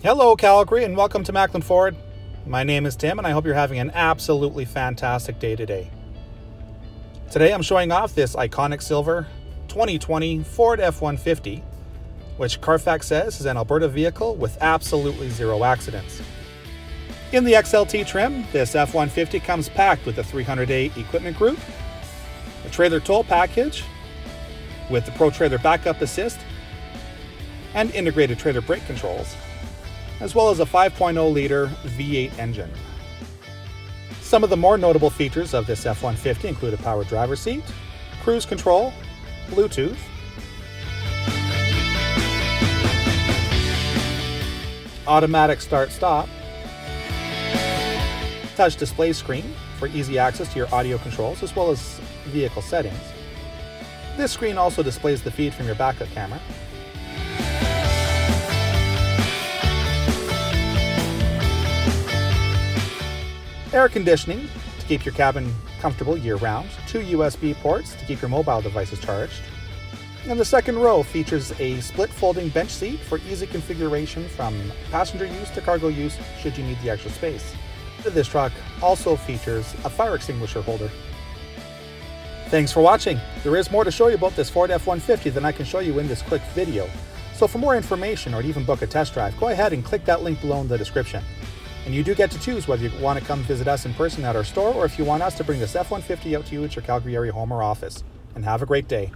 Hello, Calgary, and welcome to Maclin Ford. My name is Tim, and I hope you're having an absolutely fantastic day today. Today, I'm showing off this iconic silver 2020 Ford F 150, which Carfax says is an Alberta vehicle with absolutely zero accidents. In the XLT trim, this F 150 comes packed with a 300A equipment group, a trailer tow package with the Pro Trailer Backup Assist, and integrated trailer brake controls as well as a 5.0 liter V8 engine. Some of the more notable features of this F-150 include a power driver seat, cruise control, Bluetooth, automatic start-stop, touch display screen for easy access to your audio controls as well as vehicle settings. This screen also displays the feed from your backup camera, air conditioning to keep your cabin comfortable year round, two USB ports to keep your mobile devices charged, and the second row features a split folding bench seat for easy configuration from passenger use to cargo use should you need the extra space. This truck also features a fire extinguisher holder. Thanks for watching. There is more to show you about this Ford F-150 than I can show you in this quick video. So for more information or even book a test drive, go ahead and click that link below in the description. And you do get to choose whether you want to come visit us in person at our store or if you want us to bring this F-150 out to you at your Calgary area home or office. And have a great day.